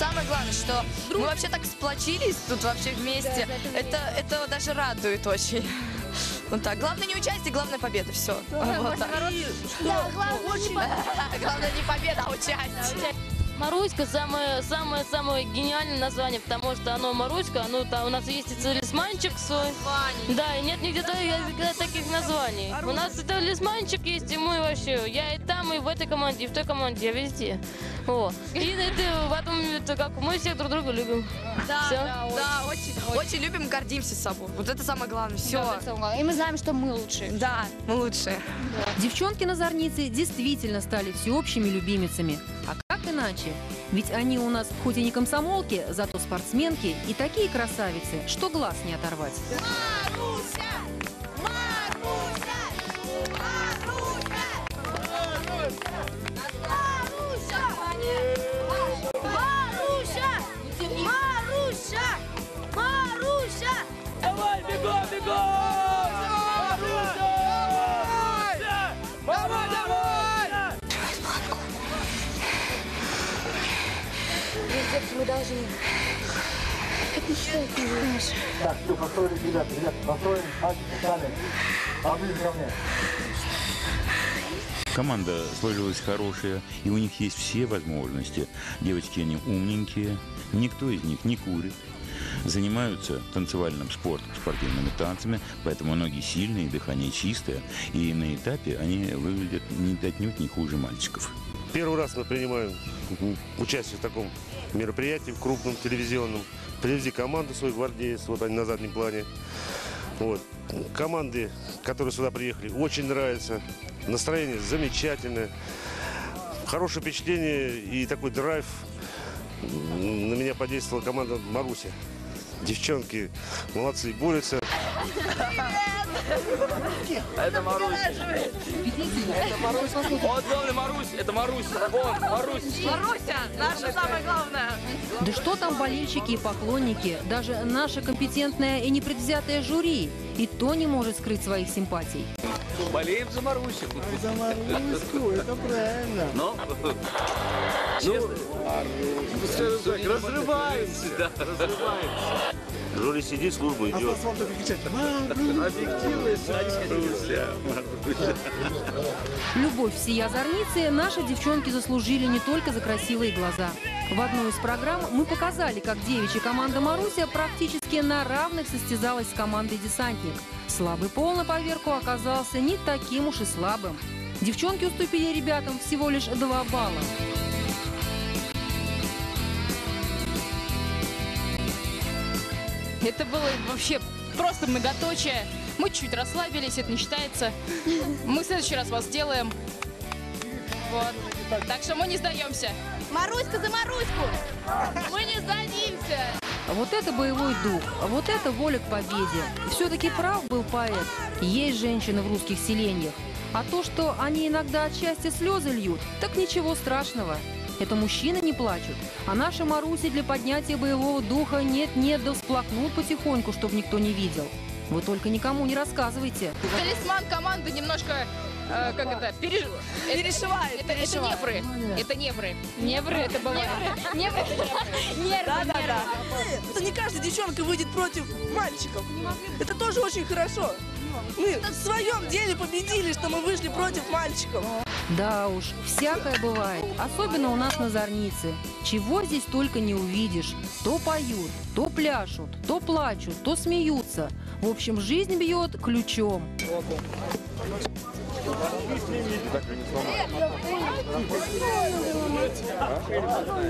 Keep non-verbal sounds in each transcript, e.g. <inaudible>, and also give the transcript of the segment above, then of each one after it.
самое главное, что мы вообще так сплочились тут вообще вместе. это, это даже радует очень. Вот так. Главное не участие, главное победа. Все. Вот так. <laughs> Главное не победа, а участие. Маруська самое, самое, самое гениальное название, потому что оно Маруська, ну там у нас есть и талисманчик свой. Да, и нет нигде та- таких названий. У нас и талисманчик есть, и мы вообще, я и там, и в этой команде, и в той команде, я везде. О. И это потом, это как мы всех друг друга любим. Да, Всё? да, очень, очень любим, гордимся собой. Вот это самое главное. Все. И мы знаем, что мы лучшие. Да, мы лучшие. Девчонки на Зорнице действительно стали всеобщими любимицами. А как иначе? Ведь они у нас хоть и не комсомолки, зато спортсменки и такие красавицы, что глаз не оторвать. Маруся! Мы должны. Это ты знаешь. Так, все, построились, ребята, ребята, построим, Ася, встали. Поближе ко мне. Команда сложилась хорошая, и у них есть все возможности. Девочки, они умненькие, никто из них не курит, занимаются танцевальным спортом, спортивными танцами, поэтому ноги сильные, дыхание чистое, и на этапе они выглядят не отнюдь не хуже мальчиков. Первый раз мы принимаем участие в таком мероприятии, в крупном телевизионном. Привезли команду свой гвардеец, вот они на заднем плане. Вот. Команды, которые сюда приехали, очень нравится. Настроение замечательное. Хорошее впечатление и такой драйв. На меня подействовала команда Маруси. Девчонки молодцы, борются. <laughs> Это Марусь. Это Марусь. Вот главный Марусь. Это Марусь. Вон, Марусь. Маруся, наша самое главное. Да что там болельщики и поклонники, даже наше компетентное и непредвзятое жюри и то не может скрыть своих симпатий. Болеем за Марусю. За Маруску, это правильно. Ну, честно. Скажем так, разрываемся. Да, разрываемся. Жюри сидит, служба идет. Вам только кричать. Маруся. Объективность. Маруся. Любовь всей озорницы наши девчонки заслужили не только за красивые глаза. В одной из программ мы показали, как девичья команда Маруся практически на равных состязалась с командой «Десантник». Слабый пол на поверку оказался не таким уж и слабым. Девчонки уступили ребятам всего лишь два балла. Это было вообще просто многоточие. Мы чуть расслабились, это не считается. Мы в следующий раз вас сделаем. Вот. Так что мы не сдаемся. Маруська за Маруську! Мы не сдадимся. Вот это боевой дух, вот это воля к победе. Все-таки прав был поэт. Есть женщины в русских селениях. А то, что они иногда от счастья слезы льют, так ничего страшного. Это мужчины не плачут. А наши Маруси для поднятия боевого духа нет-нет, да всплакнут потихоньку, чтобы никто не видел. Вы только никому не рассказывайте. Талисман команды немножко, э, как это, переж... Перешивает, Это, это перешивает. невры. Это невры. Невры это бывает. Невры. <laughs> Нервы. Да, да, да. Это не каждая девчонка выйдет против мальчиков. Это тоже очень хорошо. Мы в своем деле победили, что мы вышли против мальчиков. Да уж, всякое бывает. Особенно у нас на Зорнице. Чего здесь только не увидишь. То поют, то пляшут, то плачут, то смеются. В общем, жизнь бьет ключом.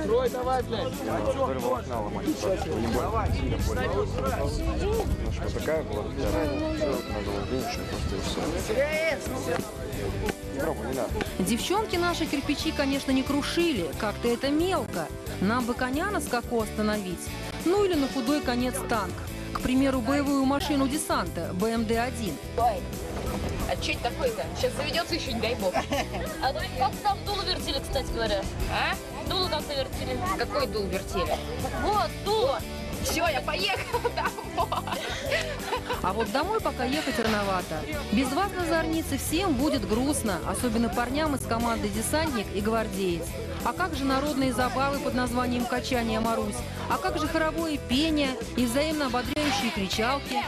Трой, давай, блядь. Такая была, надо было меньше, просто и все. Пробуй, не надо. Девчонки наши кирпичи, конечно, не крушили. Как-то это мелко. Нам бы коня на скаку остановить. Ну или на худой конец танк. К примеру, боевую машину десанта БМД-1. А что это такое-то? Сейчас заведется еще, не дай бог. <laughs> А как там дуло вертели, кстати говоря? А? Дуло как-то вертели. Какой дул вертели? Вот, дуло. Все, я поехала <laughs> домой. А вот домой пока ехать рановато. Без вас на Зорнице всем будет грустно, особенно парням из команды «Десантник» и «Гвардеец». А как же народные забавы под названием «Качание Марусь»? А как же хоровое пение и взаимно ободряющие кричалки?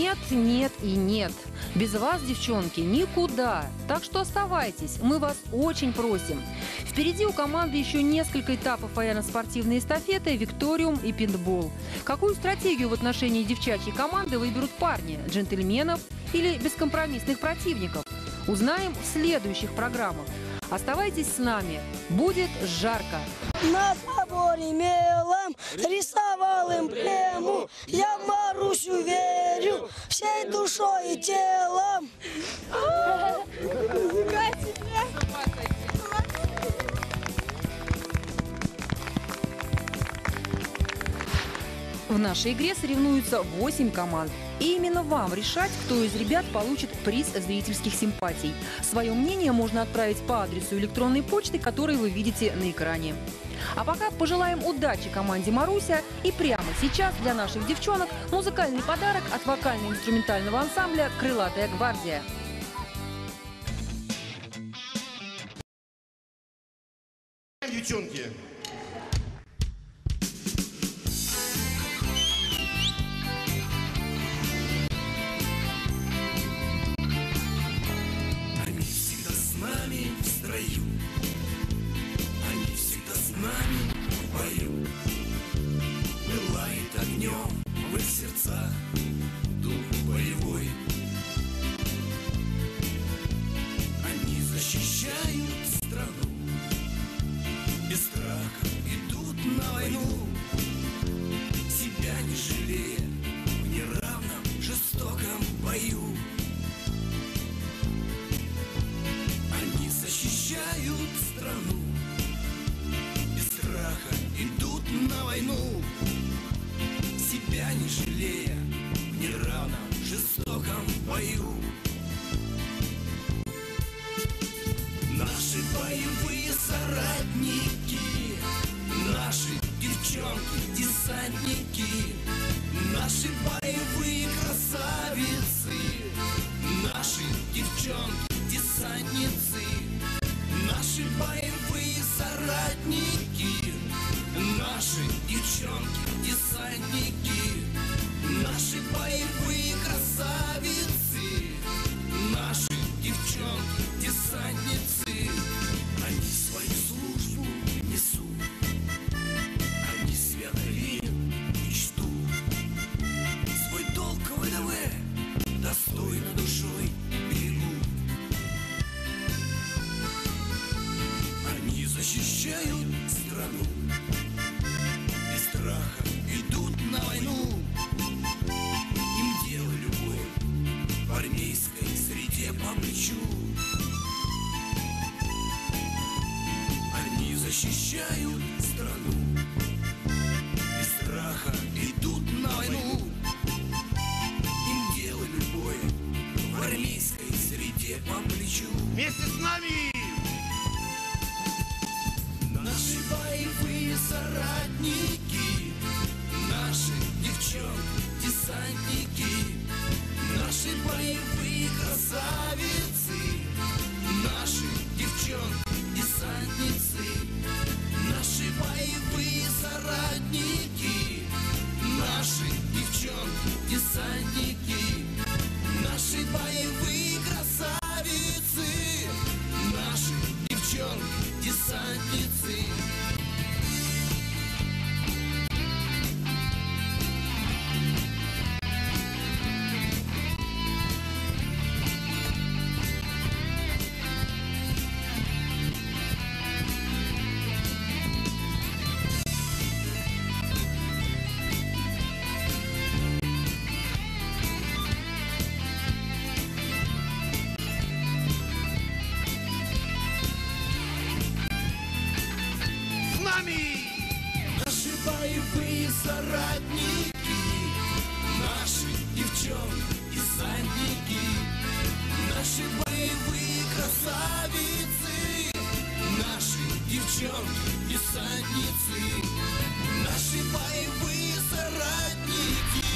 Нет, нет и нет. Без вас, девчонки, никуда. Так что оставайтесь, мы вас очень просим. Впереди у команды еще несколько этапов военно-спортивной эстафеты, викториум и пинтбол. Какую стратегию в отношении девчачьей команды выберут парни, джентльменов или бескомпромиссных противников? Узнаем в следующих программах. Оставайтесь с нами. Будет жарко. На заборе мелом рисовал эмблему. Я в Марусю верю всей душой и телом. В нашей игре соревнуются 8 команд. И именно вам решать, кто из ребят получит приз зрительских симпатий. Свое мнение можно отправить по адресу электронной почты, который вы видите на экране. А пока пожелаем удачи команде «Маруся» и прямо сейчас для наших девчонок музыкальный подарок от вокально-инструментального ансамбля «Крылатая гвардия». Девчонки, боевые соратники Наши девчонки, десантники Наши боевые красавицы Наши девчонки, десантницы Наши боевые соратники Наши девчонки, десантники Наши боевые красавицы Наши девчонки, десантницы вместе с нами! Наши боевые соратники, Наши боевые соратники, наши девчонки, десантники, наши боевые красавицы, наши девчонки, десантницы, наши боевые соратники,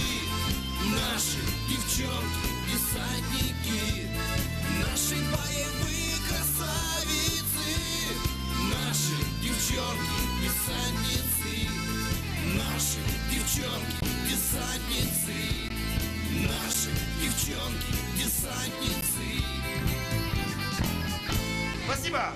наши девчонки, десантники, наши боевые красавицы, наши девчонки, наши девчонки, десантницы, наши девчонки, десантницы. Спасибо.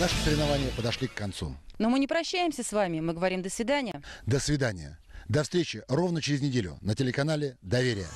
Наши соревнования подошли к концу. Но мы не прощаемся с вами, мы говорим до свидания. До свидания. До встречи ровно через неделю на телеканале «Доверие».